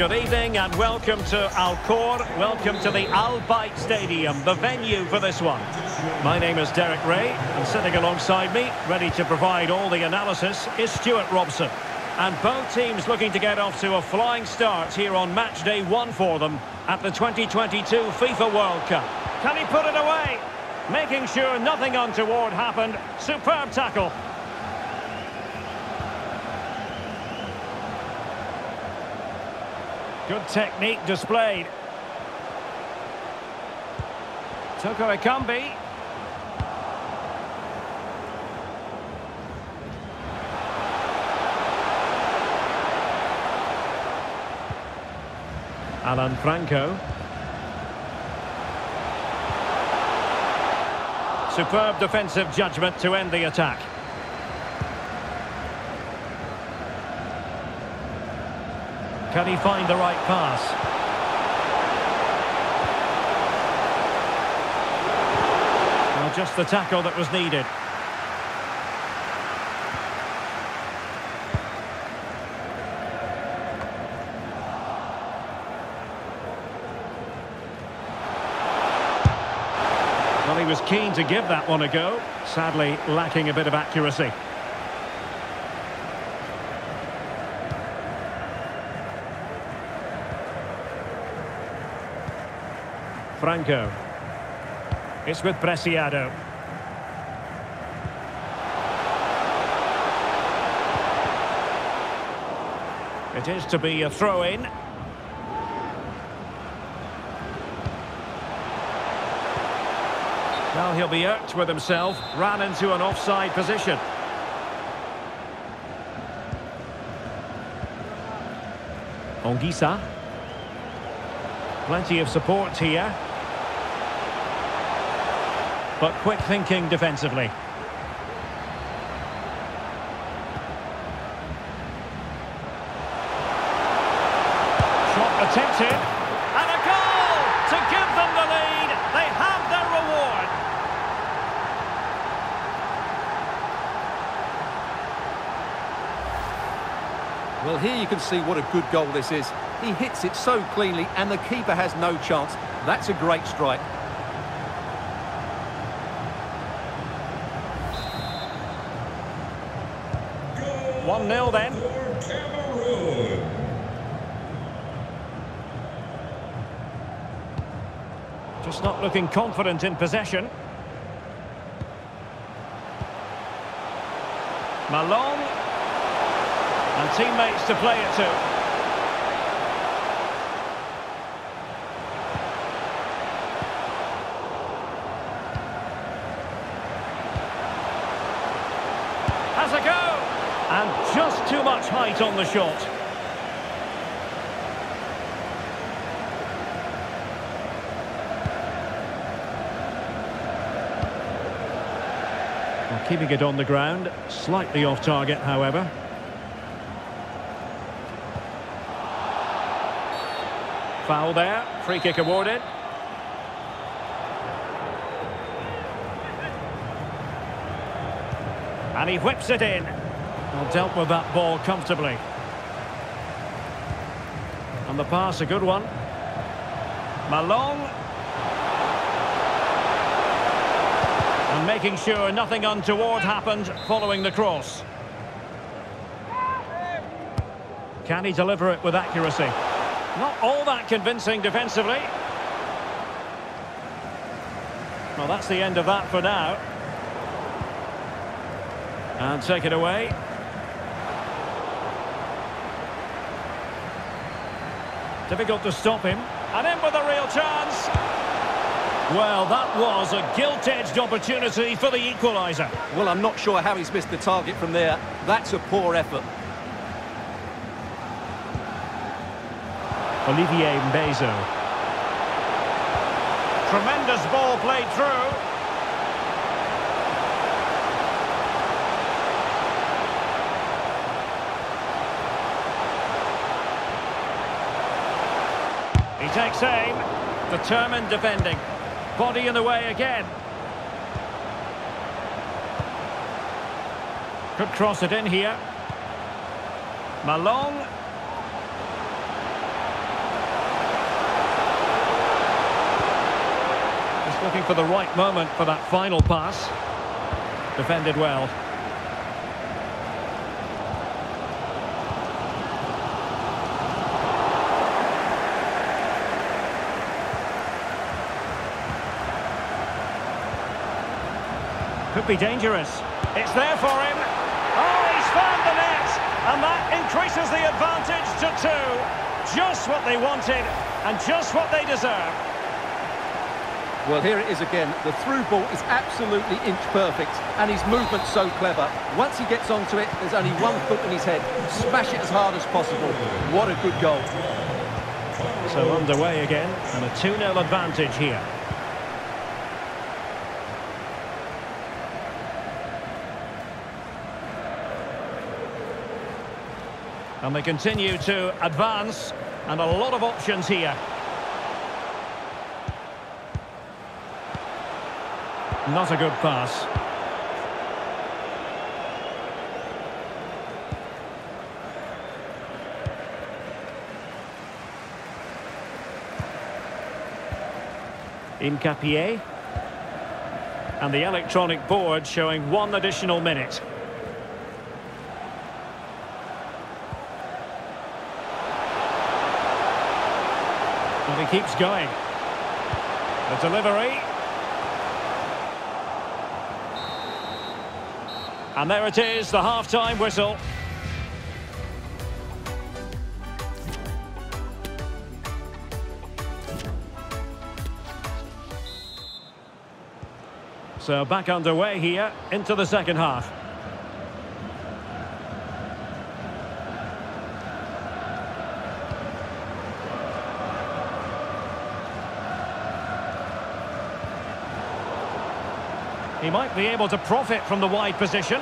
Good evening and welcome to Al Khor. Welcome to the Al Bayt Stadium, the venue for this one. My name is Derek Rae, and sitting alongside me, ready to provide all the analysis, is Stuart Robson. And both teams looking to get off to a flying start here on match day one for them at the 2022 FIFA World Cup. Can he put it away? Making sure nothing untoward happened. Superb tackle. Good technique displayed. Toko Ekambi. Alan Franco. Superb defensive judgment to end the attack. Can he find the right pass? Well, just the tackle that was needed. Well, he was keen to give that one a go. Sadly, lacking a bit of accuracy. Franco. It's with Preciado. It is to be a throw-in. Well, he'll be irked with himself. Ran into an offside position. Anguissa. Plenty of support here. But quick thinking defensively. Shot attempted. And a goal to give them the lead. They have their reward. Well, here you can see what a good goal this is. He hits it so cleanly and the keeper has no chance. That's a great strike. One 0 then. Just not looking confident in possession. Malong. And teammates to play it to. Has a go. And just too much height on the shot. Well, keeping it on the ground, slightly off target, however. Foul there, free kick awarded. And he whips it in. Well, dealt with that ball comfortably. And the pass, a good one. Malong. And making sure nothing untoward happened following the cross. Can he deliver it with accuracy? Not all that convincing defensively. Well, that's the end of that for now. And take it away. Difficult to stop him. And in with a real chance. Well, that was a gilt-edged opportunity for the equaliser. Well, I'm not sure how he's missed the target from there. That's a poor effort. Olivier Mbaizo. Tremendous ball played through. takes aim. Determined defending. Body in the way again. Could cross it in here. Malong. Just looking for the right moment for that final pass. Defended well. Could be dangerous. It's there for him. Oh, he's found the net. And that increases the advantage to two. Just what they wanted and just what they deserve. Well, here it is again. The through ball is absolutely inch perfect, and his movement's so clever. Once he gets onto it, there's only one foot in his head. Smash it as hard as possible. What a good goal. So underway again, and a 2-0 advantage here. And they continue to advance, and a lot of options here. Not a good pass. Hincapié. And the electronic board showing one additional minute. Keeps going. The delivery. And there it is, the half-time whistle. So back underway here into the second half. He might be able to profit from the wide position.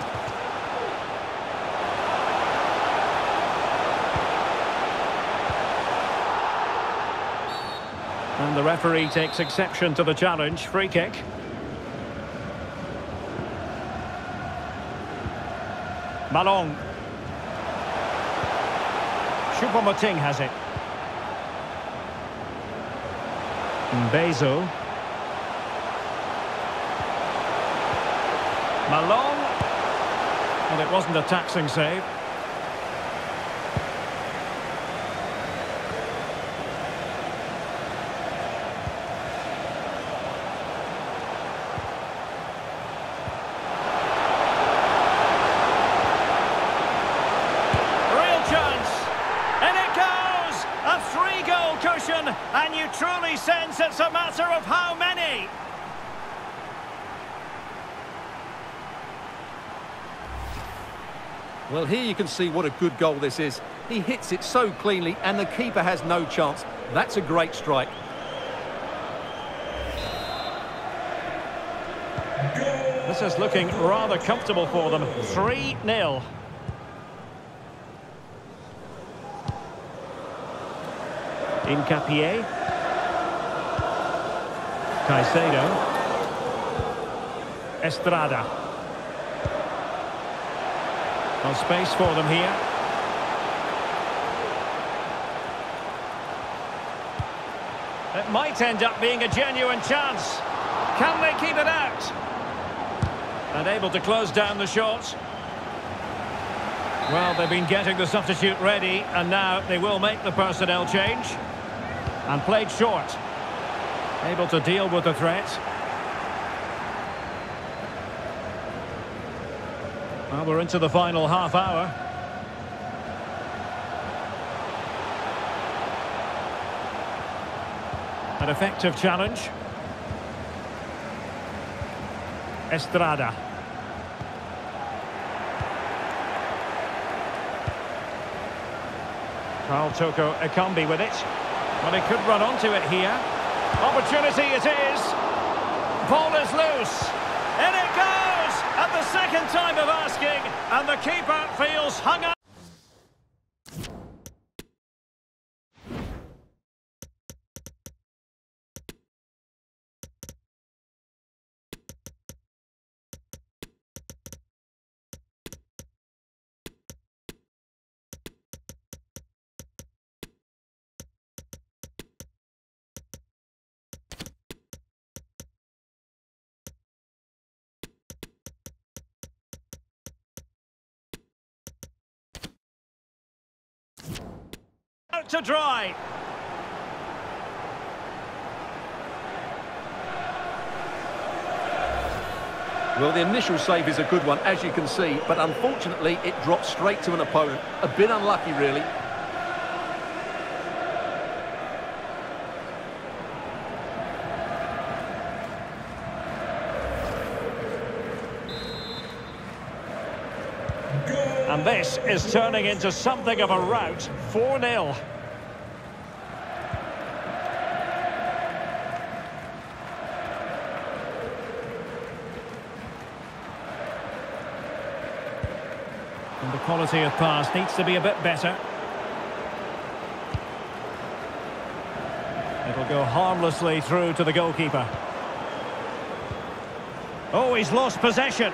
And the referee takes exception to the challenge. Free kick. Malong. Choupo-Moting has it. Bezo. Malong. And it wasn't a taxing save. Real chance. And it goes! A three-goal cushion, and you truly sense it's a matter of how many. Well, here you can see what a good goal this is. He hits it so cleanly, and the keeper has no chance. That's a great strike. This is looking rather comfortable for them. 3-0. Hincapié. Caicedo. Estrada. No space for them here. It might end up being a genuine chance. Can they keep it out? And able to close down the shots. Well, they've been getting the substitute ready, and now they will make the personnel change. And played short. Able to deal with the threat. Well, we're into the final half hour. An effective challenge. Estrada. Karl Toko Ekambi with it. Well, he could run onto it here. Opportunity it is. Ball is loose. In it goes! The second time of asking, and the keeper feels hung up. Out to dry. Well, the initial save is a good one, as you can see, but unfortunately it drops straight to an opponent. A bit unlucky, really. And this is turning into something of a rout. 4-0. And the quality of pass needs to be a bit better. It'll go harmlessly through to the goalkeeper. Oh, he's lost possession.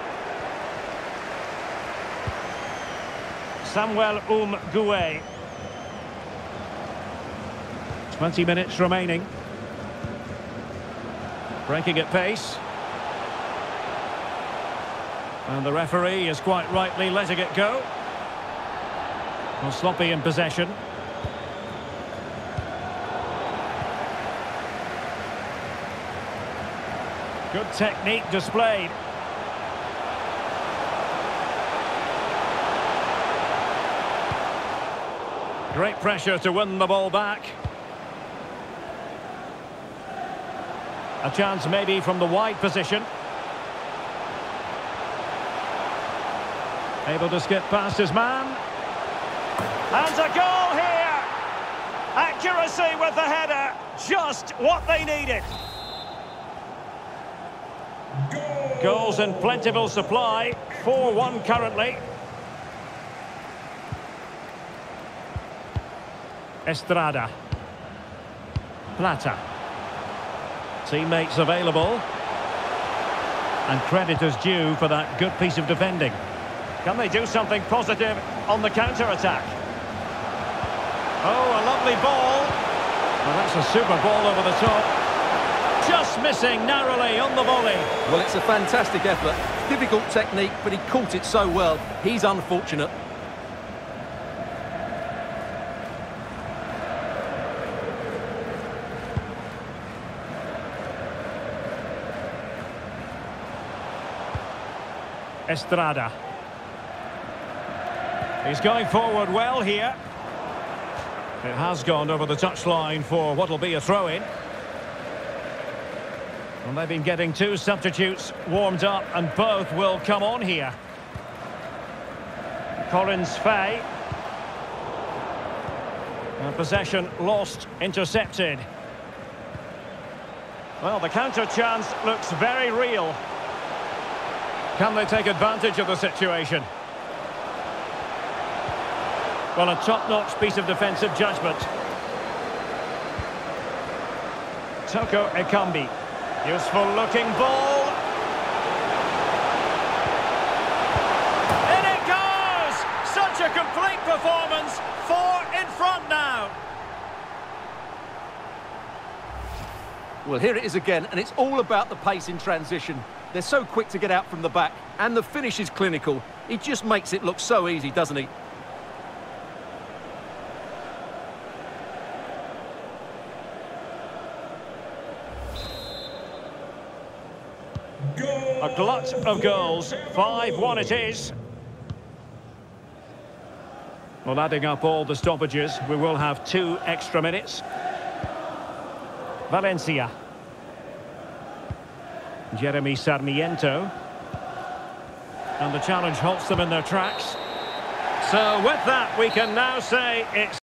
Samuel Oum Gouet. 20 minutes remaining. Breaking at pace. And the referee is quite rightly letting it go. Well, sloppy in possession. Good technique displayed. Great pressure to win the ball back. A chance maybe from the wide position. Able to skip past his man. And a goal here! Accuracy with the header. Just what they needed. Goals in plentiful supply. 4-1 currently. Estrada. Plata. Teammates available. And credit is due for that good piece of defending. Can they do something positive on the counter-attack? Oh, a lovely ball. Well, that's a super ball over the top. Just missing narrowly on the volley. Well, it's a fantastic effort. Difficult technique, but he caught it so well. He's unfortunate. Estrada. He's going forward well here. It has gone over the touchline for what will be a throw-in. And they've been getting two substitutes warmed up, and both will come on here. Collins Fai. And possession lost, intercepted. Well, the counter chance looks very real. Can they take advantage of the situation? Well, a top-notch piece of defensive judgment. Toko Ekambi. Useful looking ball. In it goes! Such a complete performance. Four in front now. Well, here it is again, and it's all about the pace in transition. They're so quick to get out from the back, and the finish is clinical. He just makes it look so easy, doesn't he? A glut of goals. 5-1 it is. Well, adding up all the stoppages, we will have two extra minutes. Valencia. Jeremy Sarmiento. And the challenge halts them in their tracks. So with that, we can now say it's...